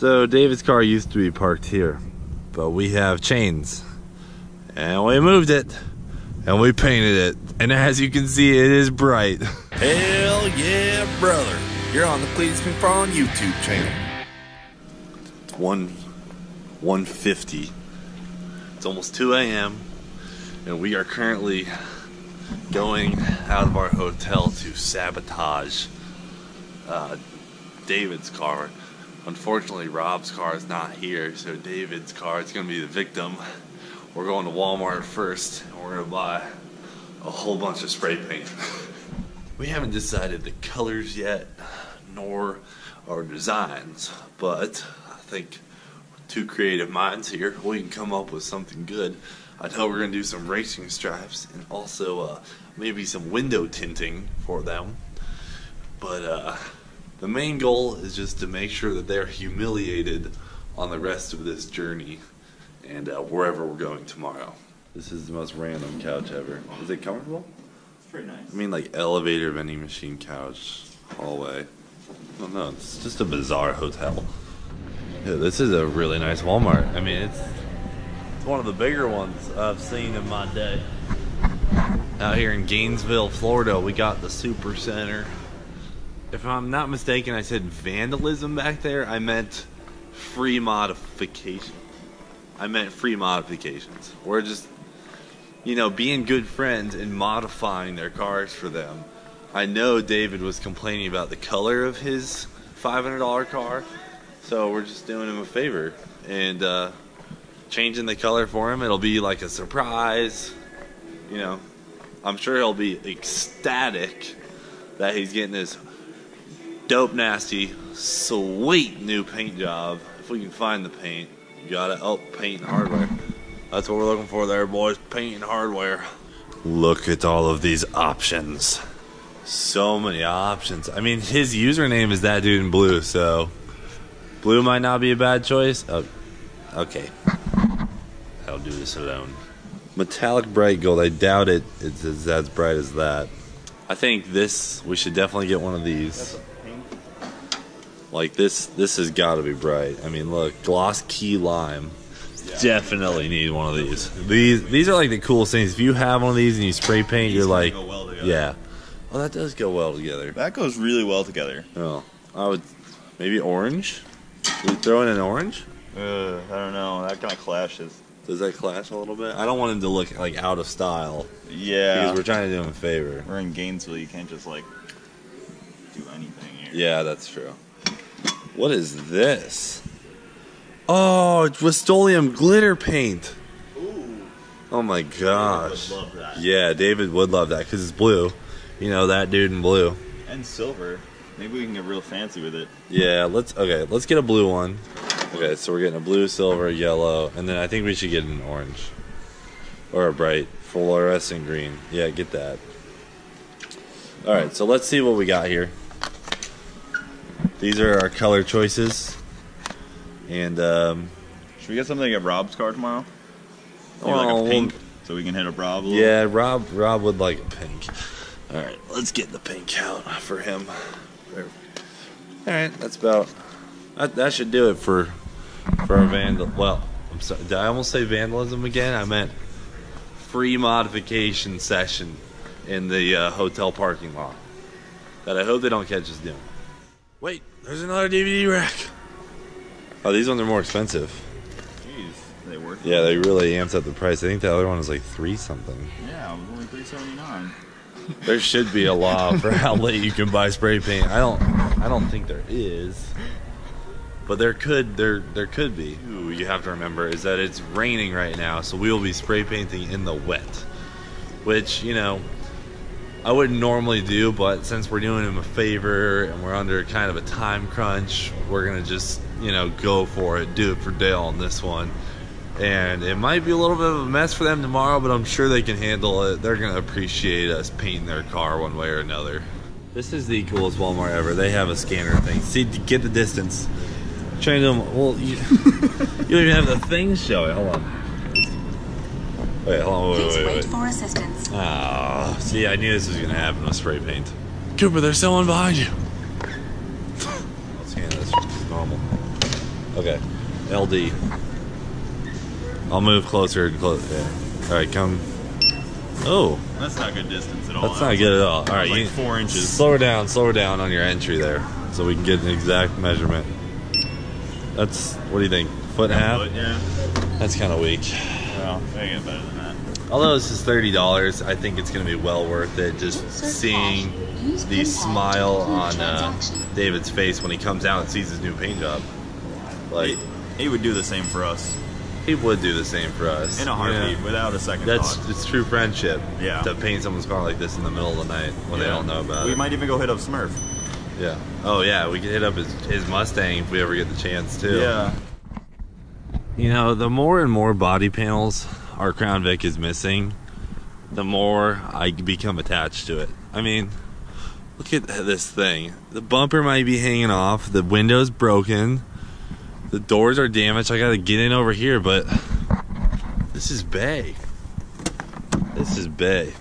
So David's car used to be parked here, but we have chains, and we moved it, and we painted it, and as you can see, it is bright. Hell yeah, brother. You're on the Please Me Prawn YouTube channel. It's one, one fifty. It's almost two a.m., and we are currently going out of our hotel to sabotage uh, David's car. Unfortunately, Rob's car is not here, so David's car is going to be the victim. We're going to Walmart first, and we're going to buy a whole bunch of spray paint. we haven't decided the colors yet, nor our designs, but I think two creative minds here, we can come up with something good. I know we're going to do some racing stripes and also uh, maybe some window tinting for them. But uh, the main goal is just to make sure that they're humiliated on the rest of this journey and uh, wherever we're going tomorrow. This is the most random couch ever. Is it comfortable? It's pretty nice. I mean, like elevator vending machine couch, hallway. No, no, it's just a bizarre hotel. Yeah, this is a really nice Walmart. I mean, it's it's one of the bigger ones I've seen in my day. Out here in Gainesville, Florida, we got the Super Center. If I'm not mistaken, I said vandalism back there. I meant free modification. I meant free modifications. We're just, you know, being good friends and modifying their cars for them. I know David was complaining about the color of his $500 car, so we're just doing him a favor and uh, changing the color for him. It'll be like a surprise. You know, I'm sure he'll be ecstatic that he's getting this dope, nasty, sweet new paint job. If we can find the paint, you got it. Oh, paint hardware. That's what we're looking for there, boys. Paint hardware. Look at all of these options. So many options. I mean, his username is that dude in blue, so blue might not be a bad choice. Oh, okay. I'll do this alone. Metallic bright gold. I doubt it. It's as bright as that. I think this. We should definitely get one of these. Like this. This has got to be bright. I mean, look, gloss key lime. Definitely need one of these. These these are like the coolest things. If you have one of these and you spray paint, you're like, go well yeah. Oh, that does go well together. That goes really well together. Oh, I would maybe orange. We throw in an orange. Uh, I don't know. That kind of clashes. Does that clash a little bit? I don't want him to look like out of style Yeah. because we're trying to do him a favor. We're in Gainesville. You can't just like do anything here. Yeah, that's true. What is this? Oh, it's Rust-Oleum glitter paint. Ooh. Oh my gosh. love that. Yeah, David would love that because it's blue. You know that dude in blue. And silver. Maybe we can get real fancy with it. Yeah, let's okay. Let's get a blue one. Okay, so we're getting a blue, silver, yellow, and then I think we should get an orange or a bright fluorescent green. Yeah, get that. All right, so let's see what we got here. These are our color choices, and um, Should we get something at Rob's car tomorrow? Maybe well, like a pink, so we can hit up Rob. A little? yeah, Rob Rob would like a pink. All right, let's get the pink out for him. All right, that's about that. That should do it for for our vandal. Well, I'm sorry. Did I almost say vandalism again? I meant free modification session in the uh, hotel parking lot. That I hope they don't catch us doing. Wait, there's another DVD rack. Oh, these ones are more expensive. Jeez, they worth Yeah, it. they really amped up the price. I think the other one was like three something. Yeah, it was only three seventy nine. There should be a law for how late you can buy spray paint. I don't I don't think there is. But there could there there could be. Ooh, you have to remember is that it's raining right now, so we will be spray painting in the wet. Which, you know, I wouldn't normally do, but since we're doing him a favor and we're under kind of a time crunch, we're gonna just, you know, go for it, do it for Dale on this one. And it might be a little bit of a mess for them tomorrow, but I'm sure they can handle it. They're gonna appreciate us painting their car one way or another. This is the coolest Walmart ever. They have a scanner thing. See, get the distance. Trying to, well, you, you don't even have the thing showing. Hold on. Wait, hold on. Wait, Please wait, wait wait. for assistance. Oh, see, I knew this was gonna happen with spray paint. Cooper, there's someone behind you. Let's scan this just normal. Okay. LD. I'll move closer and close. Yeah. All right, come. Oh, That's not good distance at all. that's not good at all. All right, like you four inches. slow her down. Slow her down on your entry there, so we can get an exact measurement. That's what do you think? Foot and a half? But, yeah. That's kind of weak. Well, they get better than that. Although this is thirty dollars, I think it's gonna be well worth it. Just seeing the smile on uh, David's face when he comes out and sees his new paint job. Like He would do the same for us he would do the same for us in a heartbeat Yeah. without a second That's thought. it's true friendship. Yeah. To paint someone's car like this in the middle of the night when they don't know about We it. We might even go hit up Smurf. yeah. Oh yeah, we could hit up his, his Mustang if we ever get the chance too. Yeah. You know, the more and more body panels our Crown Vic is missing, the more I become attached to it. I mean, look at this thing. The bumper might be hanging off, the window's broken, the doors are damaged. I gotta get in over here, but this is Bay. This is Bay.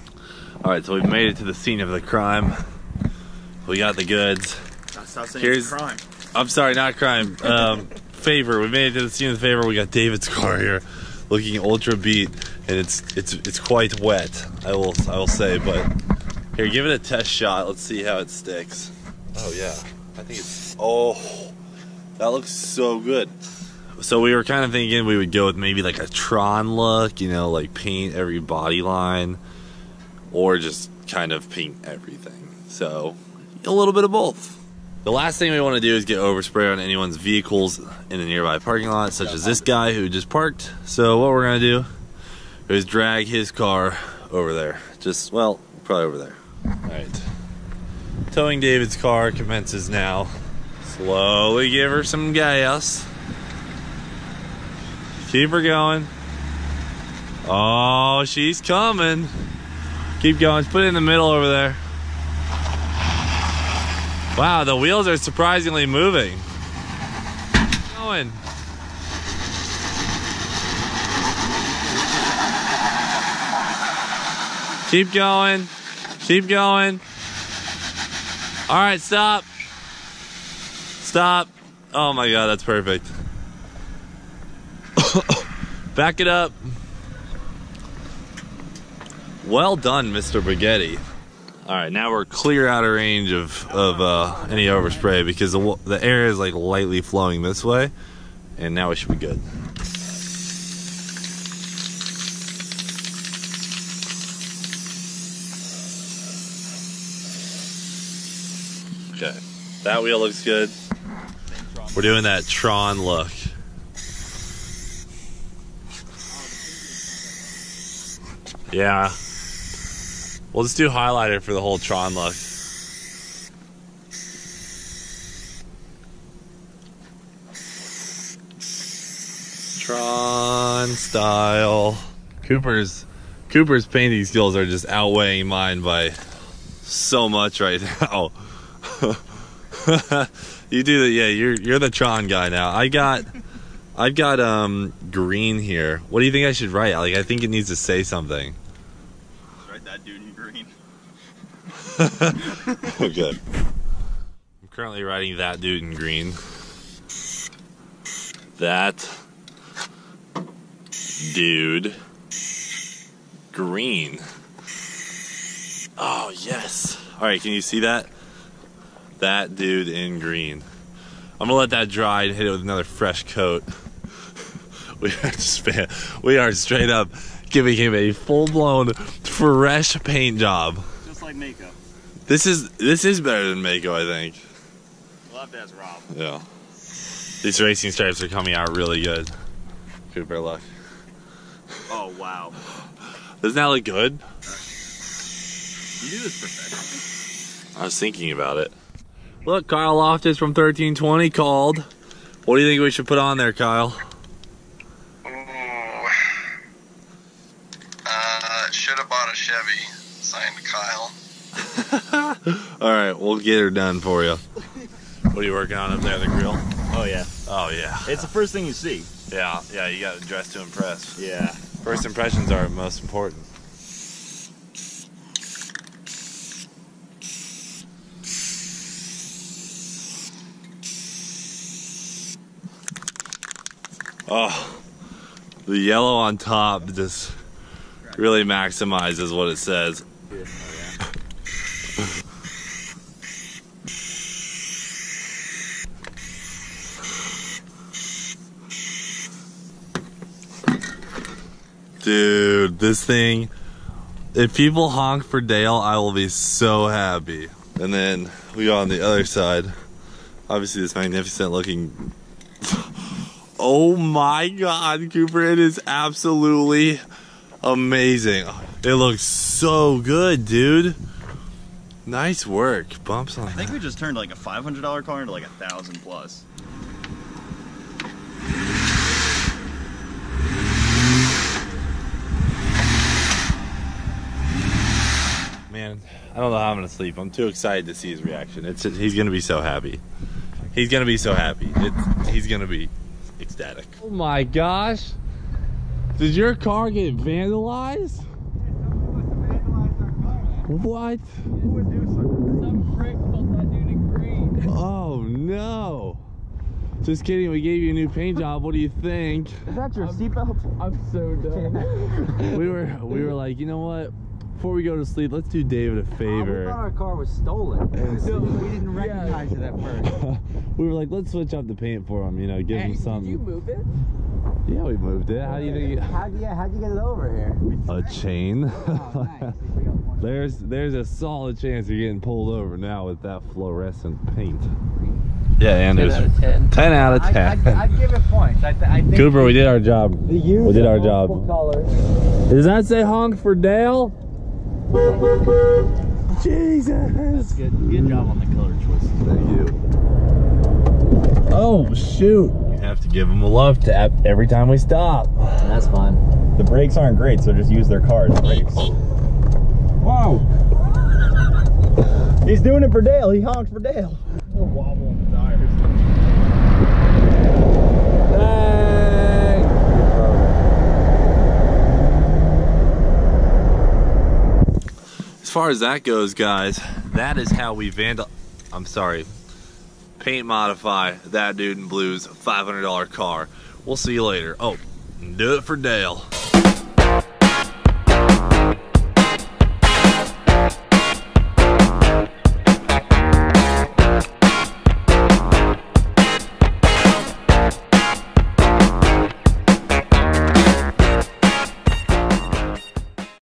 Alright, so we've made it to the scene of the crime. We got the goods. Here's- crime. I'm sorry, not crime. Um, favor. We made it to the scene of the favor. We got David's car here, looking ultra beat, and it's it's it's quite wet. I will I will say, but here, give it a test shot. Let's see how it sticks. Oh yeah, I think it's. Oh, that looks so good. So we were kind of thinking we would go with maybe like a Tron look, you know, like paint every body line, or just kind of paint everything. So a little bit of both. The last thing we want to do is get overspray on anyone's vehicles in a nearby parking lot, such as this guy who just parked. So what we're gonna do is drag his car over there. Just well, probably over there. All right. Towing David's car commences now. Slowly give her some gas. Keep her going. Oh, she's coming. Keep going. Put it in the middle over there. Wow, the wheels are surprisingly moving. Going. Keep going. Keep going. All right, stop. Stop. Oh my god, that's perfect. Back it up. Well done, Mr. Spaghetti. All right, now we're clear out of range of of uh, any overspray because the the air is like lightly flowing this way, and now we should be good. Okay, that wheel looks good. We're doing that Tron look. Yeah. We'll just do highlighter for the whole Tron look. Tron style. Cooper's Cooper's painting skills are just outweighing mine by so much right now. you do the yeah, you're you're the Tron guy now. I got I've got um green here. What do you think I should write? Like I think it needs to say something. Right, that dude in green. Okay. I'm currently riding that dude in green. That dude green. Oh, yes. All right, can you see that? That dude in green. I'm gonna let that dry and hit it with another fresh coat. We are just we are straight up giving him a full blown fresh paint job. Just like makeup. This is this is better than Maaco, I think. We'll have Rob. Yeah. These racing stripes are coming out really good. Cooper luck. Oh wow. Doesn't that look good? You do this perfectly. I was thinking about it. Look, Kyle Loftus from 1320 called. What do you think we should put on there, Kyle? Ooh. Uh, should have bought a Chevy. Signed Kyle. All right, we'll get her done for you. What are you working on up there, on the grill? Oh yeah. Oh yeah, It's the first thing you see. yeah, yeah. You got to dress to impress. Yeah. First impressions are most important. Oh, the yellow on top just really maximizes what it says. Dude, this thing, if people honk for Dale, I will be so happy. And then we go on the other side. Obviously, this magnificent looking. Oh my god, Cooper, it is absolutely amazing. It looks so good, dude. Nice work. Bumps on I think that. we just turned like a $500 car into like a thousand plus. I don't know how I'm gonna sleep. I'm too excited to see his reaction. It's he's gonna be so happy. He's gonna be so happy. It's, he's gonna be ecstatic. Oh my gosh! Did your car get vandalized? What? Oh no! Just kidding. We gave you a new paint job. What do you think? Is that your seatbelt? I'm so done. We were we were like, you know what? Before we go to sleep, let's do David a we thought favor. our car was stolen. we didn't recognize it at first. we were like, let's switch up the paint for him. You know, give him something. Did you move it? Yeah, we moved it. How do you think? How'd you, how'd you get it over here? A chain. Oh, nice. We got one. there's there's a solid chance you're getting pulled over now with that fluorescent paint. Yeah, Anders. 10. 10 out of I, 10. I'd, I'd give it points. I, th- I think Cooper, we did our job. the use we did our job. multiple colors. Does that say honk for Dale? Jesus. Good, good job on the color choices. Thank you. Oh shoot! You have to give them a love tap every time we stop. That's fine. The brakes aren't great, so just use their car as brakes. Whoa! He's doing it for Dale. He honked for Dale. wobble on the tires. As far as that goes, guys, that is how we vandal. I'm sorry. Paint modify that dude in blue's $500 car. We'll see you later. Oh, do it for Dale.